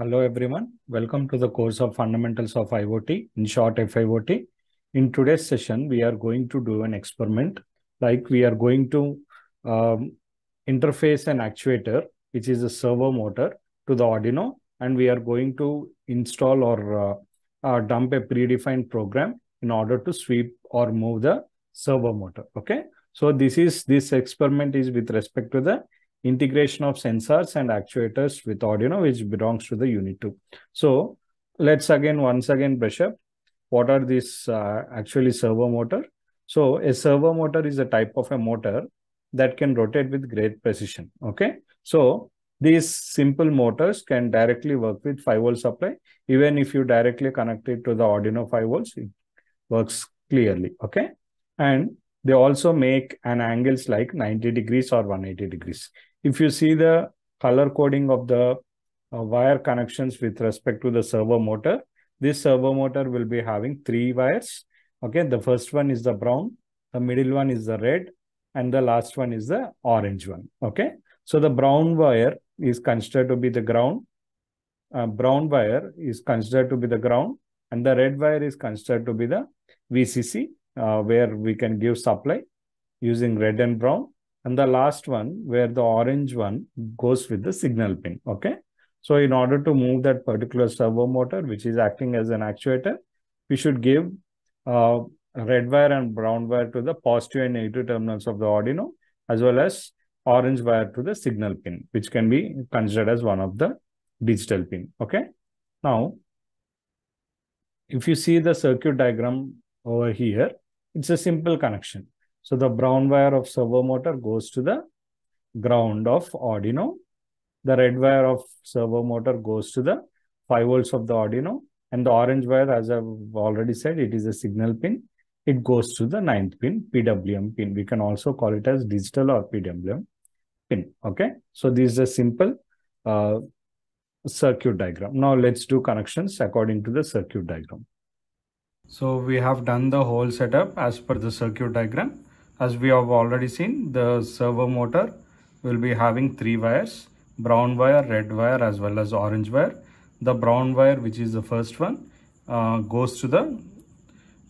Hello everyone, welcome to the course of Fundamentals of IoT, in short FIoT. In today's session, we are going to do an experiment, like we are going to um, interface an actuator, which is a servo motor to the Arduino, and we are going to install or uh, uh, dump a predefined program in order to sweep or move the servo motor, okay? So this is, this experiment is with respect to the integration of sensors and actuators with Arduino, which belongs to the unit 2. So let's again, once again brush up. What are these uh, actually servo motor? So a servo motor is a type of a motor that can rotate with great precision. Okay. So these simple motors can directly work with 5 volt supply. Even if you directly connect it to the Arduino 5 volts, it works clearly. Okay. And they also make an angles like 90 degrees or 180 degrees if you see the color coding of the uh, wire connections with respect to the servo motor, this servo motor will be having three wires. Okay, the first one is the brown, the middle one is the red, and the last one is the orange one. Okay, so the brown wire is considered to be the ground. Uh, brown wire is considered to be the ground, and the red wire is considered to be the VCC, where we can give supply using red and brown. And the last one where the orange one goes with the signal pin okay? So in order to move that particular servo motor which is acting as an actuator we should give uh, red wire and brown wire to the positive and negative terminals of the arduino as well as orange wire to the signal pin which can be considered as one of the digital pin okay? Now if you see the circuit diagram over here it's a simple connection so the brown wire of servo motor goes to the ground of Arduino. The red wire of servo motor goes to the 5 volts of the Arduino. And the orange wire, as I've already said, it is a signal pin. It goes to the ninth pin, PWM pin. We can also call it as digital or PWM pin. Okay. So this is a simple uh, circuit diagram. Now let's do connections according to the circuit diagram. So we have done the whole setup as per the circuit diagram. As we have already seen, the servo motor will be having three wires, brown wire, red wire as well as orange wire. The brown wire, which is the first one, uh, goes to the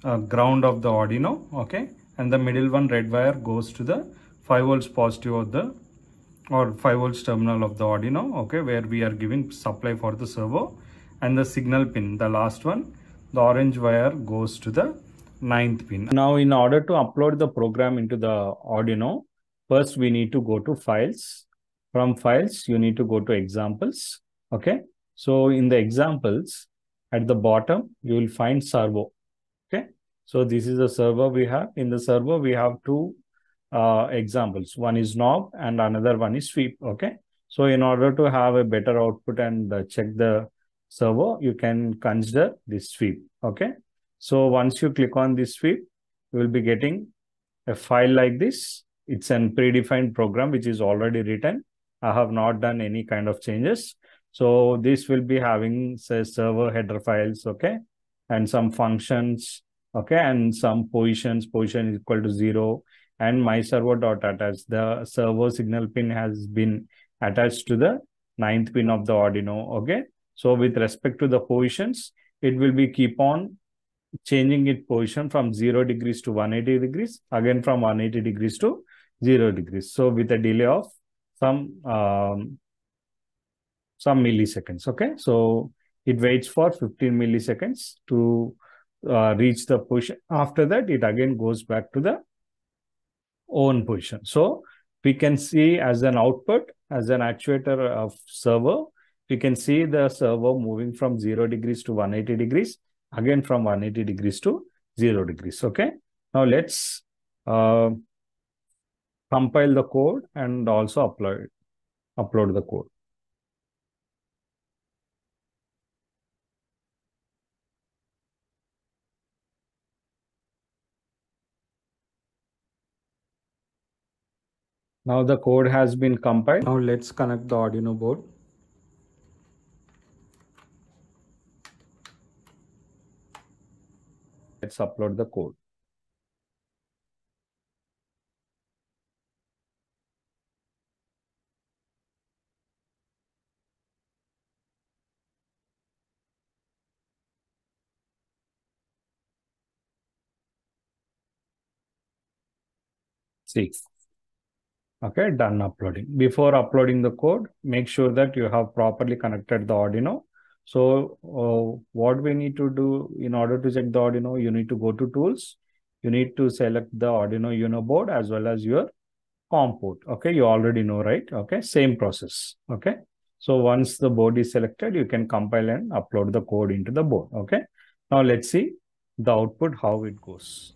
uh, ground of the Arduino, okay? And the middle one, red wire, goes to the 5 volts positive of the or 5 volts terminal of the Arduino, okay, where we are giving supply for the servo. And the signal pin, the last one, the orange wire goes to the ninth pin. Now, in order to upload the program into the Arduino, first we need to go to files. From files, you need to go to examples. Okay. So in the examples, at the bottom, you will find servo. Okay. So this is the servo we have. In the servo, we have two uh, examples. One is knob and another one is sweep. Okay. So in order to have a better output and uh, check the servo, you can consider this sweep. Okay. So once you click on this sweep, you will be getting a file like this. It's an predefined program which is already written. I have not done any kind of changes. So this will be having say servo header files, okay, and some functions, okay, and some positions. Position is equal to zero, and my servo dot attach. The servo signal pin has been attached to the ninth pin of the Arduino. Okay, so with respect to the positions, it will be keep on changing its position from 0 degrees to 180 degrees, again from 180 degrees to 0 degrees. So with a delay of some um, some milliseconds. Okay, so it waits for 15 milliseconds to uh, reach the position. After that, it again goes back to the own position. So we can see as an output, as an actuator of servo, we can see the servo moving from 0 degrees to 180 degrees again from 180 degrees to 0 degrees. Okay. Now let's uh, compile the code and also upload, upload the code. Now the code has been compiled. Now let's connect the Arduino board. let's upload the code. See. Okay, done uploading. Before uploading the code, make sure that you have properly connected the Arduino so uh, what we need to do in order to check the Arduino, you need to go to tools. You need to select the Arduino Uno board as well as your COM port. Okay, you already know, right? Okay, same process. Okay. So once the board is selected, you can compile and upload the code into the board. Okay. Now let's see the output, how it goes.